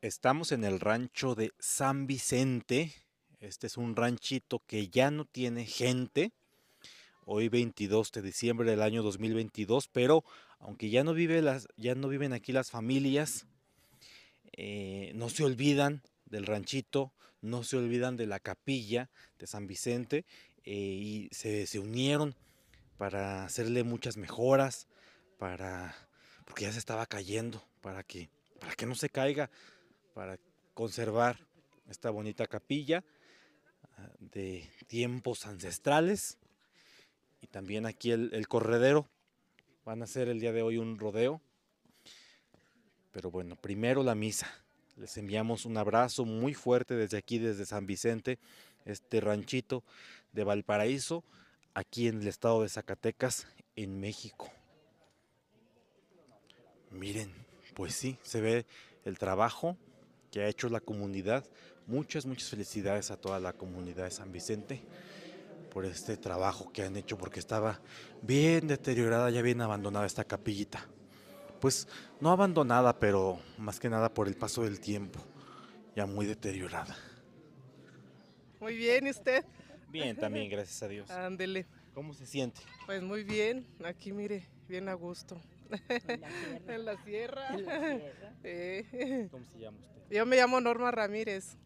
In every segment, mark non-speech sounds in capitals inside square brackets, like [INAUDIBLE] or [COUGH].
Estamos en el rancho de San Vicente. Este es un ranchito que ya no tiene gente. Hoy 22 de diciembre del año 2022, pero aunque ya no, vive las, ya no viven aquí las familias, eh, no se olvidan del ranchito, no se olvidan de la capilla de San Vicente eh, y se, se unieron para hacerle muchas mejoras, para porque ya se estaba cayendo, para que, para que no se caiga, para conservar esta bonita capilla ah, de tiempos ancestrales. Y también aquí el, el corredero. Van a hacer el día de hoy un rodeo. Pero bueno, primero la misa. Les enviamos un abrazo muy fuerte desde aquí, desde San Vicente, este ranchito de Valparaíso, aquí en el estado de Zacatecas, en México. Miren, pues sí, se ve el trabajo que ha hecho la comunidad. Muchas, muchas felicidades a toda la comunidad de San Vicente por este trabajo que han hecho, porque estaba bien deteriorada, ya bien abandonada esta capillita. Pues no abandonada, pero más que nada por el paso del tiempo, ya muy deteriorada. Muy bien, ¿y usted? Bien, [LAUGHS] también, gracias a Dios. Ándele. ¿Cómo se siente? Pues muy bien, aquí mire, bien a gusto. En la [LAUGHS] sierra. En la sierra. En la sierra. [LAUGHS] Eh, ¿Cómo se llama usted? Yo me llamo Norma Ramírez,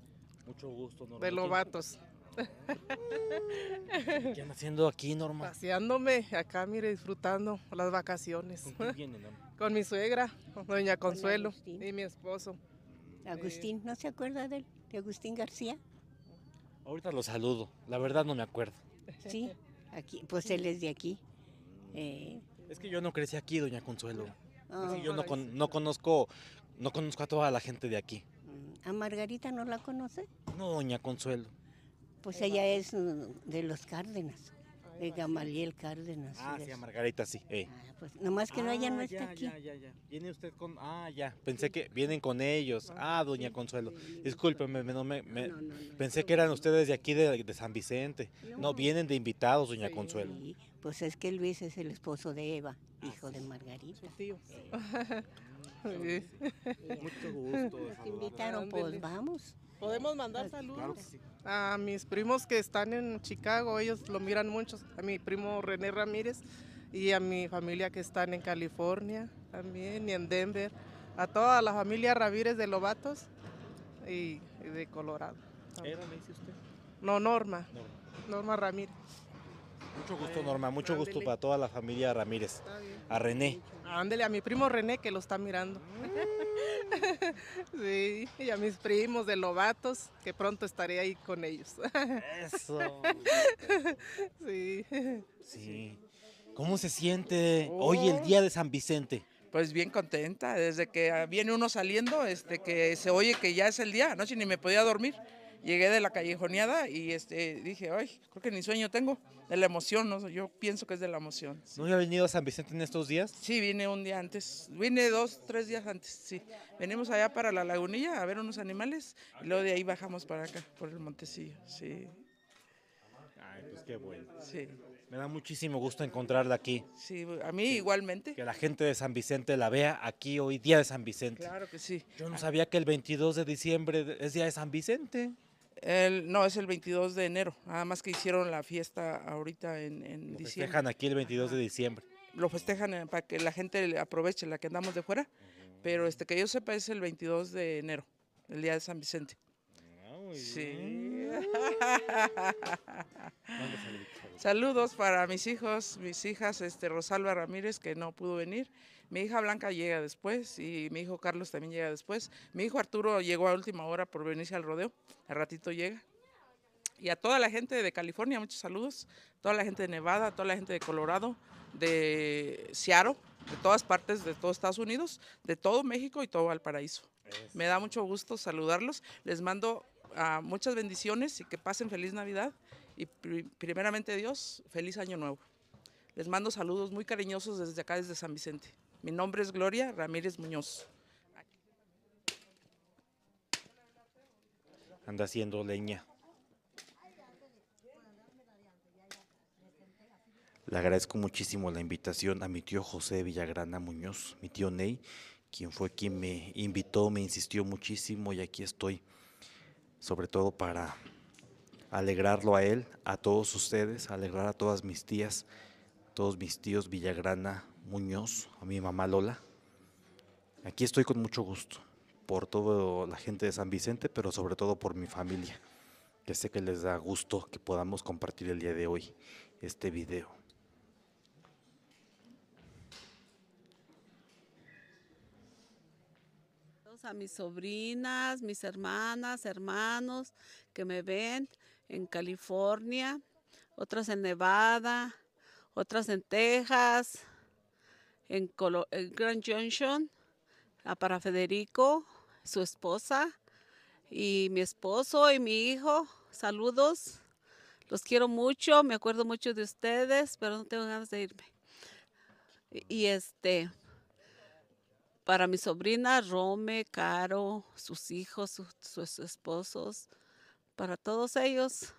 Mucho gusto, Norma. de Lobatos. ¿Qué anda haciendo aquí, Norma? Paseándome acá, mire, disfrutando las vacaciones. ¿Con quién viene, Norma? [LAUGHS] Con mi suegra, doña Consuelo, y mi esposo. Agustín, ¿no se acuerda de él? De Agustín García. Ahorita lo saludo. La verdad no me acuerdo. Sí, aquí, pues él es de aquí. Eh, Es que yo no crecí aquí, doña Consuelo. ah, Es que yo no, con- no conozco no conozco a toda la gente de aquí. mm, ¿A Margarita no la conoce? No, doña Consuelo. Pues ella es mm, de los Cárdenas, de Gamaliel Cárdenas. Ah, sí, a. Margarita, sí. eh. Ah, pues nomás que no, ella no Ah, está ya, aquí. Ya, ya, ya. Viene usted con. Ah, ya. Pensé que vienen con ellos. Ah, doña Consuelo. Discúlpeme, me- no me, me- No, no, no. pensé que eran ustedes de aquí de, de San Vicente. No, vienen de invitados, doña Sí. Consuelo. Sí, pues es que Luis es el esposo de Eva, hijo de Margarita. Su tío. Sí. [LAUGHS] Mucho gusto. Nos invitaron, pues vamos. ¿Podemos mandar Claro saludos? que sí. A mis primos que están en Chicago, ellos lo miran mucho. A mi primo René Ramírez y a mi familia que están en California también y en Denver. A toda la familia Ramírez de Lobatos y, y de Colorado. también. ¿Era, me dice usted? No, Norma, No. Norma Ramírez. Mucho gusto, Norma. Mucho gusto para toda la familia Ramírez. A René. Ándele a mi primo René que lo está mirando. [LAUGHS] sí, y a mis primos de Lobatos que pronto estaré ahí con ellos. Eso. [LAUGHS] sí. Sí. ¿Cómo se siente hoy el día de San Vicente? Pues bien contenta, desde que viene uno saliendo, este, que se oye que ya es el día, anoche ni me podía dormir. Llegué de la callejoneada y este, dije, ay, creo que ni sueño tengo, de la emoción, ¿no? yo pienso que es de la emoción. sí. ¿No había venido a San Vicente en estos días? Sí, vine un día antes, vine dos, tres días antes, sí. Venimos allá para la lagunilla a ver unos animales y luego de ahí bajamos para acá, por el Montecillo, sí, Ay, pues qué bueno. sí. Me da muchísimo gusto encontrarla aquí. Sí, a mí igualmente. Que la gente de San Vicente la vea aquí hoy, día de San Vicente. Claro que sí. Yo no sabía que el 22 de diciembre es día de San Vicente. El, no, es el 22 de enero, nada más que hicieron la fiesta ahorita en, en Lo diciembre. festejan aquí el 22 de diciembre. Lo festejan eh, para que la gente aproveche, la que andamos de fuera, pero este que yo sepa es el 22 de enero, el día de San Vicente. Sí. [LAUGHS] Saludos para mis hijos, mis hijas, este Rosalba Ramírez, que no pudo venir. Mi hija Blanca llega después y mi hijo Carlos también llega después. Mi hijo Arturo llegó a última hora por venirse al rodeo. Al ratito llega. Y a toda la gente de California, muchos saludos. Toda la gente de Nevada, toda la gente de Colorado, de Seattle, de todas partes de todo Estados Unidos, de todo México y todo Valparaíso. Me da mucho gusto saludarlos. Les mando muchas bendiciones y que pasen feliz Navidad. Y pri- primeramente Dios, feliz año nuevo. Les mando saludos muy cariñosos desde acá, desde San Vicente. Mi nombre es Gloria Ramírez Muñoz. Anda haciendo leña. Le agradezco muchísimo la invitación a mi tío José Villagrana Muñoz, mi tío Ney, quien fue quien me invitó, me insistió muchísimo y aquí estoy, sobre todo para alegrarlo a él, a todos ustedes, alegrar a todas mis tías, todos mis tíos Villagrana, Muñoz, a mi mamá Lola. Aquí estoy con mucho gusto por toda la gente de San Vicente, pero sobre todo por mi familia, que sé que les da gusto que podamos compartir el día de hoy este video. A mis sobrinas, mis hermanas, hermanos que me ven en California, otras en Nevada, otras en Texas, en, Grand Junction, para Federico, su esposa, y mi esposo y mi hijo. Saludos. Los quiero mucho, me acuerdo mucho de ustedes, pero no tengo ganas de irme. Y este, para mi sobrina Rome, Caro, sus hijos, sus, esposos, para todos ellos.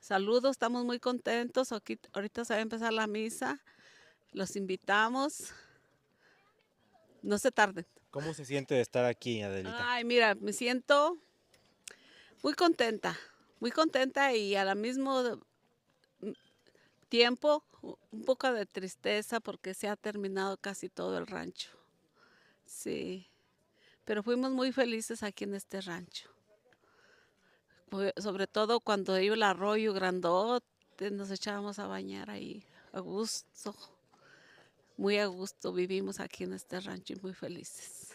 Saludos, estamos muy contentos. Aquí, ahorita se va a empezar la misa. Los invitamos. No se tarden. ¿Cómo se siente de estar aquí, Adelita? Ay, mira, me siento muy contenta, muy contenta y al mismo tiempo un poco de tristeza porque se ha terminado casi todo el rancho. Sí, pero fuimos muy felices aquí en este rancho. Sobre todo cuando iba el arroyo grandote, nos echábamos a bañar ahí, a gusto. Muy a gusto vivimos aquí en este rancho y muy felices.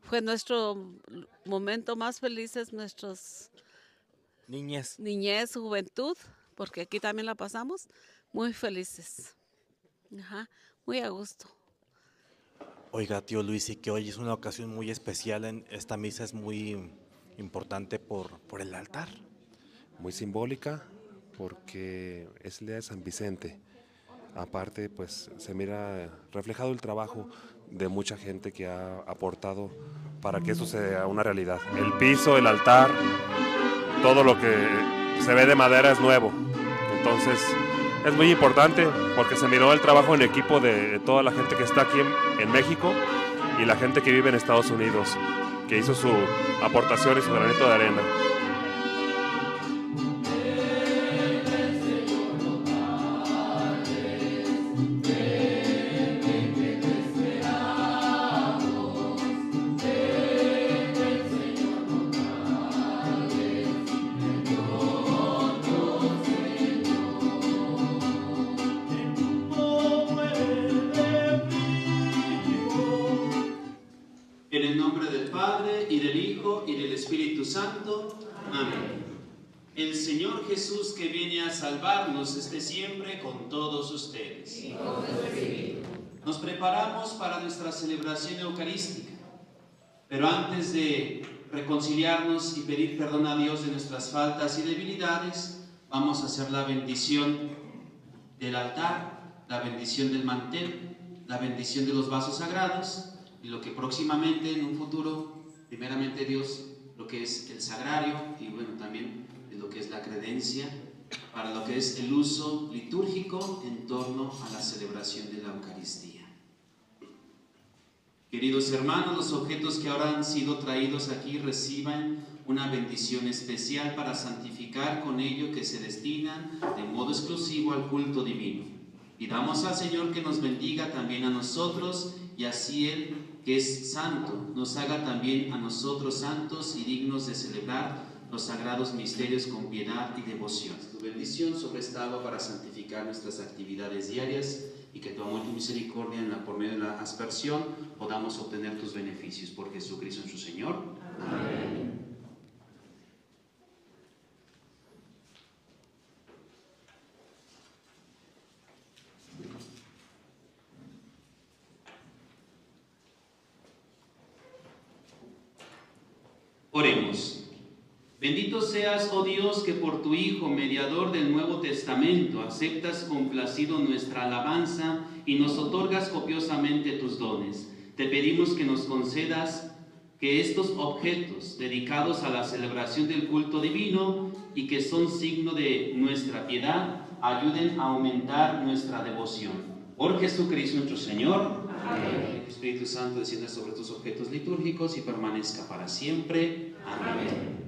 Fue nuestro momento más felices, nuestros niñez, niñez, juventud, porque aquí también la pasamos muy felices. Ajá, muy a gusto. Oiga, tío Luis, y que hoy es una ocasión muy especial, en esta misa es muy importante por, por el altar. Muy simbólica, porque es el día de San Vicente. Aparte, pues se mira reflejado el trabajo de mucha gente que ha aportado para que eso sea una realidad. El piso, el altar, todo lo que se ve de madera es nuevo. Entonces, es muy importante porque se miró el trabajo en equipo de toda la gente que está aquí en, México y la gente que vive en Estados Unidos, que hizo su aportación y su granito de arena. Salvarnos esté siempre con todos ustedes. Nos preparamos para nuestra celebración eucarística, pero antes de reconciliarnos y pedir perdón a Dios de nuestras faltas y debilidades, vamos a hacer la bendición del altar, la bendición del mantel, la bendición de los vasos sagrados y lo que próximamente en un futuro, primeramente Dios, lo que es el sagrario y bueno, también que es la credencia para lo que es el uso litúrgico en torno a la celebración de la Eucaristía. Queridos hermanos, los objetos que ahora han sido traídos aquí reciban una bendición especial para santificar con ello que se destinan de modo exclusivo al culto divino. Pidamos al Señor que nos bendiga también a nosotros y así Él, que es santo, nos haga también a nosotros santos y dignos de celebrar los sagrados misterios con piedad y devoción. Tu bendición sobre esta agua para santificar nuestras actividades diarias y que tu amor y tu misericordia en la, por medio de la aspersión podamos obtener tus beneficios. Por Jesucristo nuestro Señor. Amén. Oremos. Bendito seas, oh Dios, que por tu Hijo, mediador del Nuevo Testamento, aceptas complacido nuestra alabanza y nos otorgas copiosamente tus dones. Te pedimos que nos concedas que estos objetos dedicados a la celebración del culto divino y que son signo de nuestra piedad, ayuden a aumentar nuestra devoción. Por Jesucristo nuestro Señor. El Espíritu Santo descienda sobre tus objetos litúrgicos y permanezca para siempre. Amén.